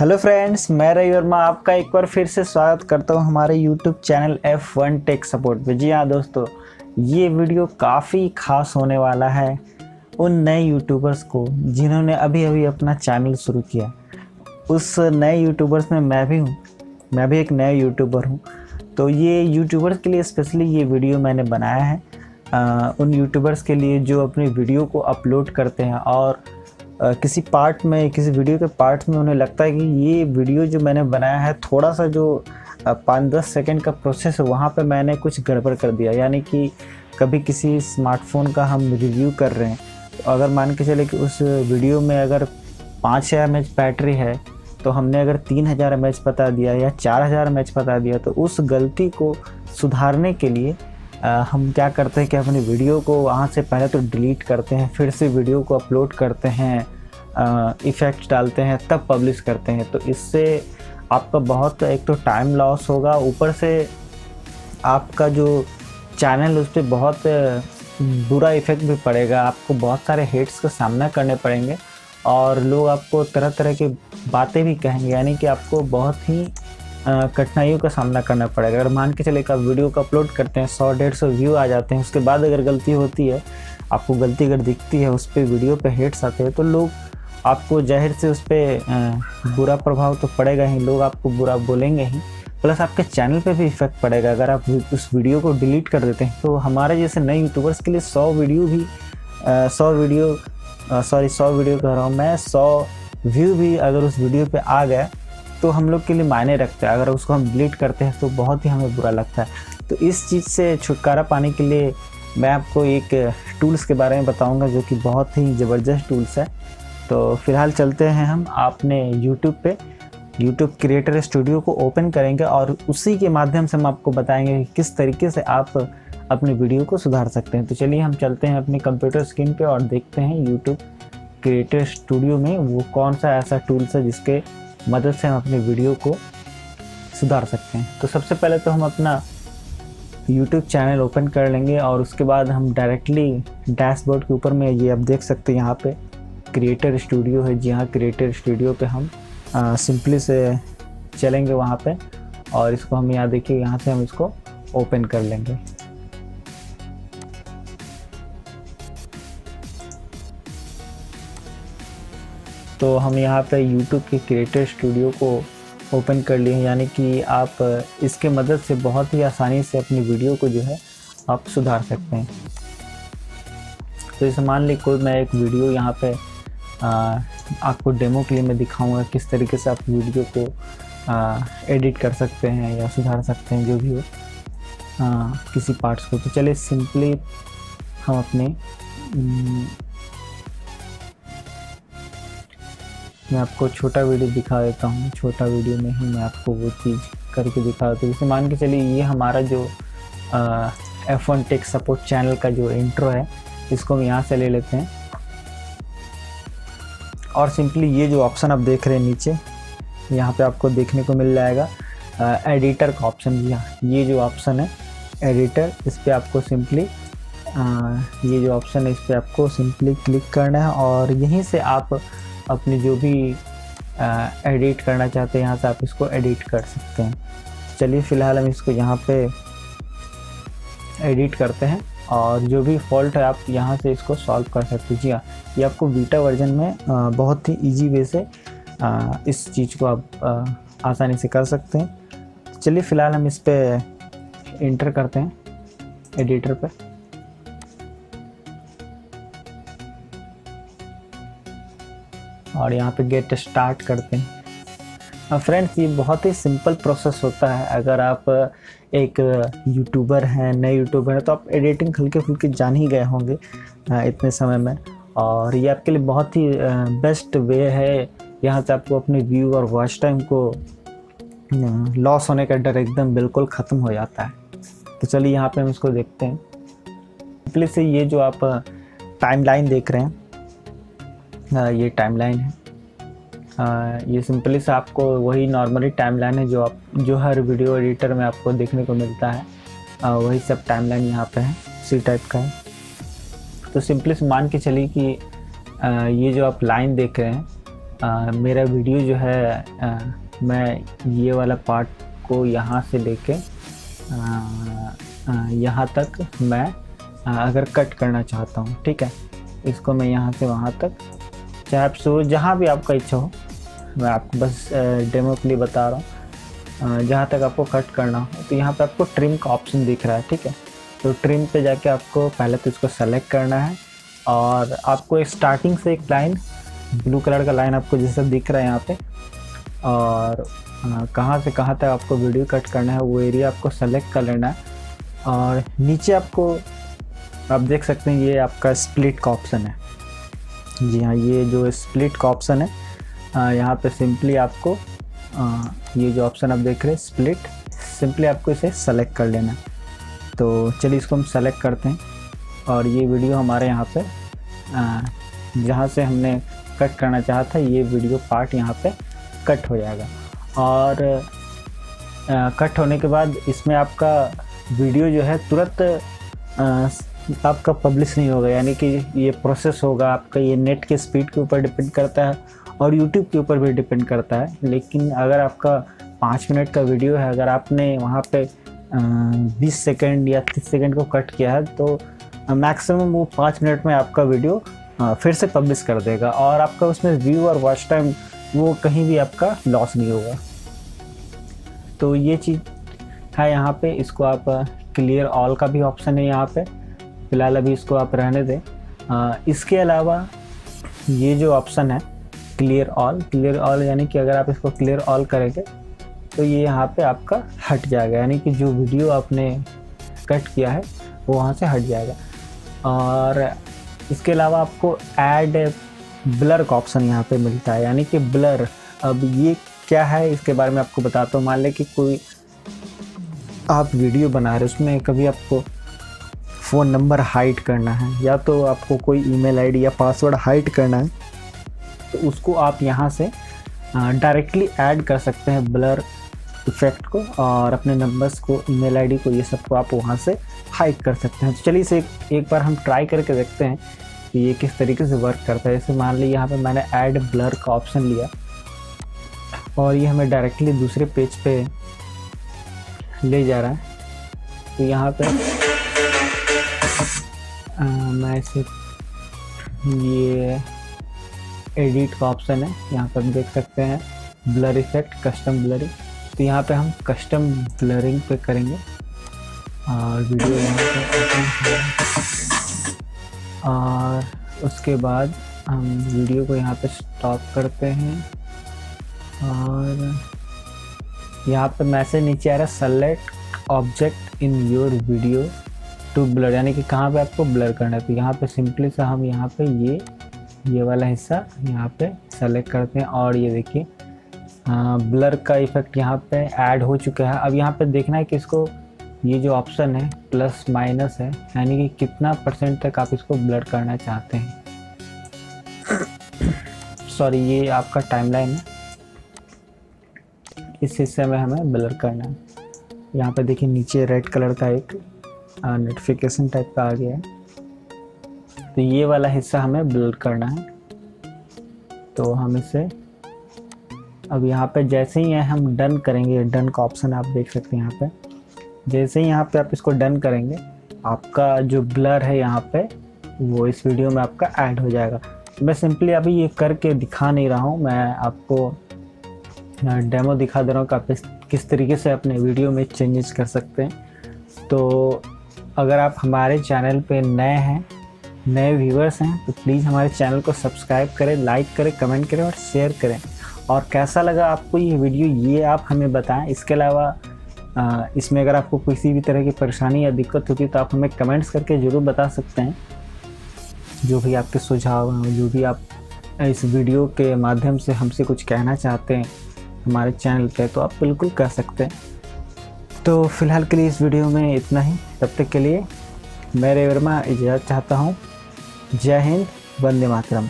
Hello friends मैं रवि वर्मा आपका एक बार फिर से स्वागत करता हूँ हमारे YouTube channel F one tech support पे। जी हाँ दोस्तों ये वीडियो काफ़ी खास होने वाला है उन नए यूट्यूबर्स को जिन्होंने अभी अभी अपना चैनल शुरू किया। उस नए यूट्यूबर्स में मैं भी हूँ मैं भी एक नया यूट्यूबर हूँ। तो ये यूट्यूबर्स के लिए स्पेशली ये वीडियो मैंने बनाया है। आ, उन यूट्यूबर्स के लिए जो अपनी वीडियो को अपलोड करते हैं और किसी पार्ट में किसी वीडियो के पार्ट में उन्हें लगता है कि ये वीडियो जो मैंने बनाया है थोड़ा सा जो पाँच दस सेकेंड का प्रोसेस है वहाँ पर मैंने कुछ गड़बड़ कर दिया। यानी कि कभी किसी स्मार्टफ़ोन का हम रिव्यू कर रहे हैं तो अगर मान के चले कि उस वीडियो में अगर पाँच हज़ार एम बैटरी है तो हमने अगर तीन हज़ार एम बता दिया या चार हज़ार एम बता दिया तो उस गलती को सुधारने के लिए आ, हम क्या करते हैं कि अपनी वीडियो को वहाँ से पहले तो डिलीट करते हैं फिर से वीडियो को अपलोड करते हैं। इफ़ेक्ट डालते हैं, तब पब्लिश करते हैं। तो इससे आपका बहुत, एक तो टाइम लॉस होगा। ऊपर से आपका जो चैनल उस पर बहुत बुरा इफ़ेक्ट भी पड़ेगा। आपको बहुत सारे हेट्स का सामना करने पड़ेंगे और लोग आपको तरह तरह की बातें भी कहेंगे। यानी कि आपको बहुत ही कठिनाइयों का सामना करना पड़ेगा। अगर मान के चले कि आप वीडियो को अपलोड करते हैं, सौ, डेढ़ सौ व्यू आ जाते हैं, उसके बाद अगर गलती होती है, आपको गलती अगर दिखती है, उस पर वीडियो पे हेट्स आते हैं तो लोग आपको ज़ाहिर से उस पर बुरा प्रभाव तो पड़ेगा ही, लोग आपको बुरा बोलेंगे ही। प्लस आपके चैनल पे भी इफ़ेक्ट पड़ेगा, अगर आप उस वीडियो को डिलीट कर देते हैं। तो हमारे जैसे नए यूट्यूबर्स के लिए सौ वीडियो भी सौ वीडियो सॉरी, सौ वीडियो कह रहा हूँ मैं, सौ व्यू भी अगर उस वीडियो पे आ गया तो हम लोग के लिए मायने रखते हैं। अगर उसको हम डिलीट करते हैं तो बहुत ही हमें बुरा लगता है। तो इस चीज़ से छुटकारा पाने के लिए मैं आपको एक टूल्स के बारे में बताऊँगा, जो कि बहुत ही ज़बरदस्त टूल्स है। तो फ़िलहाल चलते हैं हम आपने यूट्यूब पे। यूट्यूब क्रिएटर स्टूडियो को ओपन करेंगे और उसी के माध्यम से हम आपको बताएँगे कि किस तरीके से आप अपने वीडियो को सुधार सकते हैं। तो चलिए हम चलते हैं अपने कंप्यूटर स्क्रीन पे और देखते हैं यूट्यूब क्रिएटर स्टूडियो में वो कौन सा ऐसा टूल्स है जिसके मदद से हम अपनी वीडियो को सुधार सकते हैं। तो सबसे पहले तो हम अपना यूट्यूब चैनल ओपन कर लेंगे और उसके बाद हम डायरेक्टली डैशबोर्ड के ऊपर में ये आप देख सकते हैं यहाँ पे। क्रिएटर स्टूडियो है, जी हाँ क्रिएटर स्टूडियो पे हम सिंपली से चलेंगे वहाँ पे और इसको हम यहाँ देखिए, यहाँ से हम इसको ओपन कर लेंगे। तो हम यहाँ पे YouTube के क्रिएटर स्टूडियो को ओपन कर लिए यानी कि आप इसके मदद से बहुत ही आसानी से अपनी वीडियो को जो है आप सुधार सकते हैं। तो जैसे मान ली कोई मैं एक वीडियो यहाँ पे आपको डेमो के लिए मैं दिखाऊँगा किस तरीके से आप वीडियो को एडिट कर सकते हैं या सुधार सकते हैं जो भी हो। आ, किसी पार्ट्स को। तो चलिए सिंपली हम अपने मैं आपको छोटा वीडियो दिखा देता हूँ। छोटा वीडियो में ही मैं आपको वो चीज़ करके दिखा देता हूँ। जैसे मान के चलिए ये हमारा जो F one tech support channel का जो इंट्रो है इसको हम यहाँ से ले लेते हैं। और सिंपली ये जो ऑप्शन आप देख रहे हैं नीचे, यहाँ पे आपको देखने को मिल जाएगा एडिटर का ऑप्शन जी हाँ ये जो ऑप्शन है एडिटर इस पर आपको सिंपली ये जो ऑप्शन है, इस पर आपको सिंपली क्लिक करना है और यहीं से आप अपनी जो भी एडिट करना चाहते हैं, यहाँ से आप इसको एडिट कर सकते हैं। चलिए फ़िलहाल हम इसको यहाँ पे एडिट करते हैं। और जो भी फॉल्ट है, आप यहाँ से इसको सॉल्व कर सकते हैं। जी हाँ ये आपको बीटा वर्जन में बहुत ही इजी वे से इस चीज़ को आप आसानी से कर सकते हैं। चलिए, फ़िलहाल हम इस पर इंटर करते हैं एडिटर पर और यहाँ पे गेट स्टार्ट करते हैं। फ्रेंड्स ये बहुत ही सिंपल प्रोसेस होता है। अगर आप एक यूट्यूबर हैं, नए यूट्यूबर हैं तो आप एडिटिंग हल्के फुल्के जान ही गए होंगे इतने समय में। और ये आपके लिए बहुत ही बेस्ट वे है यहाँ से आपको अपने व्यू और वॉच टाइम को लॉस होने का डर एकदम बिल्कुल ख़त्म हो जाता है। तो चलिए यहाँ पे हम इसको देखते हैं। सिंपली से ये जो आप टाइमलाइन देख रहे हैं ये टाइमलाइन है। ये सिंपली से आपको वही नॉर्मली टाइमलाइन है जो आप, जो हर वीडियो एडिटर में आपको देखने को मिलता है। वही सब टाइमलाइन यहाँ पे है सी टाइप का है। तो सिंपली से मान के चलिए कि ये जो आप लाइन देख रहे हैं मेरा वीडियो जो है मैं ये वाला पार्ट को यहाँ से लेके यहाँ तक मैं अगर कट करना चाहता हूँ, ठीक है? इसको मैं यहाँ से वहाँ तक चाहे आप सो, जहाँ भी आपका इच्छा हो, मैं आपको बस डेमो के लिए बता रहा हूँ। जहाँ तक आपको कट करना हो तो यहाँ पे आपको ट्रिम का ऑप्शन दिख रहा है, ठीक है? तो ट्रिम पे जाके आपको पहले तो इसको सेलेक्ट करना है और आपको एक स्टार्टिंग से एक लाइन ब्लू कलर का लाइन आपको जैसा दिख रहा है यहाँ पे और कहाँ से कहाँ तक आपको वीडियो कट करना है, वो एरिया आपको सेलेक्ट कर लेना है और नीचे आपको, आप देख सकते हैं ये आपका स्प्लिट का ऑप्शन है। जी हाँ ये जो स्प्लिट का ऑप्शन है यहाँ पे सिंपली आपको आ, ये जो ऑप्शन आप देख रहे हैं स्प्लिट सिंपली आपको इसे सेलेक्ट कर लेना तो चलिए इसको हम सेलेक्ट करते हैं और ये वीडियो हमारे यहाँ पे जहाँ से हमने कट करना चाहा था ये वीडियो पार्ट यहाँ पे कट हो जाएगा। और आ, कट होने के बाद इसमें आपका वीडियो जो है तुरंत आपका पब्लिश नहीं होगा, यानी कि ये प्रोसेस होगा, आपका ये नेट के स्पीड के ऊपर डिपेंड करता है और यूट्यूब के ऊपर भी डिपेंड करता है। लेकिन अगर आपका पाँच मिनट का वीडियो है, अगर आपने वहाँ पे बीस सेकेंड या तीस सेकेंड को कट किया है तो मैक्सिमम वो पाँच मिनट में आपका वीडियो फिर से पब्लिश कर देगा और आपका उसमें व्यू और वॉच टाइम वो कहीं भी आपका लॉस नहीं होगा। तो ये चीज़ है यहाँ पे, इसको आप क्लियर ऑल का भी ऑप्शन है यहाँ पे। फ़िलहाल अभी इसको आप रहने दें। इसके अलावा ये जो ऑप्शन है क्लियर ऑल क्लियर ऑल यानी कि अगर आप इसको क्लियर ऑल करेंगे तो ये यहाँ पे आपका हट जाएगा। यानी कि जो वीडियो आपने कट किया है, वो वहाँ से हट जाएगा। और इसके अलावा आपको ऐड ब्लर का ऑप्शन यहाँ पे मिलता है। यानी कि ब्लर अब ये क्या है, इसके बारे में आपको बताता हूँ। मान लें कि कोई आप वीडियो बना रहे उसमें कभी आपको फ़ोन नंबर हाइड करना है या तो आपको कोई ईमेल आईडी या पासवर्ड हाइड करना है तो उसको आप यहाँ से डायरेक्टली ऐड कर सकते हैं ब्लर इफ़ेक्ट को और अपने नंबर्स को ईमेल आईडी को ये सबको आप वहाँ से हाइड कर सकते हैं। तो चलिए इसे एक, बार हम ट्राई करके देखते हैं कि ये किस तरीके से वर्क करता है। जैसे मान ली यहाँ पे मैंने ऐड ब्लर का ऑप्शन लिया और ये हमें डायरेक्टली दूसरे पेज पे ले जा रहा है। तो यहाँ पे मैं ये एडिट का ऑप्शन है, यहाँ पर देख सकते हैं ब्लर इफ़ेक्ट कस्टम ब्लरिंग तो यहाँ पे हम कस्टम ब्लरिंग पे करेंगे। और वीडियो यहाँ पे और उसके बाद हम वीडियो को यहाँ पे स्टॉप करते हैं। और यहाँ पे मैसेज नीचे आ रहा है select object in your video to blur यानी कि कहाँ पे आपको ब्लर करना है? तो यहाँ पे सिंपली सा हम यहाँ पे ये ये वाला हिस्सा यहाँ पे सेलेक्ट करते हैं और ये देखिए ब्लर का इफ़ेक्ट यहाँ पे ऐड हो चुका है। अब यहाँ पे देखना है कि इसको, ये जो ऑप्शन है प्लस माइनस है, यानी कि कितना परसेंट तक आप इसको ब्लर करना चाहते हैं। सॉरी ये आपका टाइमलाइन है। इस हिस्से में हमें ब्लर करना है। यहाँ पे देखिए नीचे रेड कलर का एक नोटिफिकेशन टाइप का आ गया है। तो ये वाला हिस्सा हमें ब्लर करना है। तो हम इसे अब यहाँ पे जैसे ही हम डन करेंगे डन का ऑप्शन आप देख सकते हैं यहाँ पे। जैसे ही यहाँ पे आप इसको डन करेंगे, आपका जो ब्लर है यहाँ पे, वो इस वीडियो में आपका ऐड हो जाएगा। मैं सिंपली अभी ये करके दिखा नहीं रहा हूँ। मैं आपको डेमो दिखा दे रहा हूँ कि आप किस तरीके से अपने वीडियो में चेंजेस कर सकते हैं। तो अगर आप हमारे चैनल पे नए हैं, नए व्यूवर्स हैं तो प्लीज़ हमारे चैनल को सब्सक्राइब करें लाइक करें कमेंट करें और शेयर करें। और कैसा लगा आपको ये वीडियो ये आप हमें बताएँ। इसके अलावा इसमें अगर आपको किसी भी तरह की परेशानी या दिक्कत होती है तो आप हमें कमेंट्स करके ज़रूर बता सकते हैं। जो भी आपके सुझाव हैं, जो भी आप इस वीडियो के माध्यम से हमसे कुछ कहना चाहते हैं हमारे चैनल पे तो आप बिल्कुल कह सकते हैं। तो फ़िलहाल के लिए इस वीडियो में इतना ही। तब तक के लिए मैं रे वर्मा इजाज़त चाहता हूँ। जय हिंद, वंदे मातरम।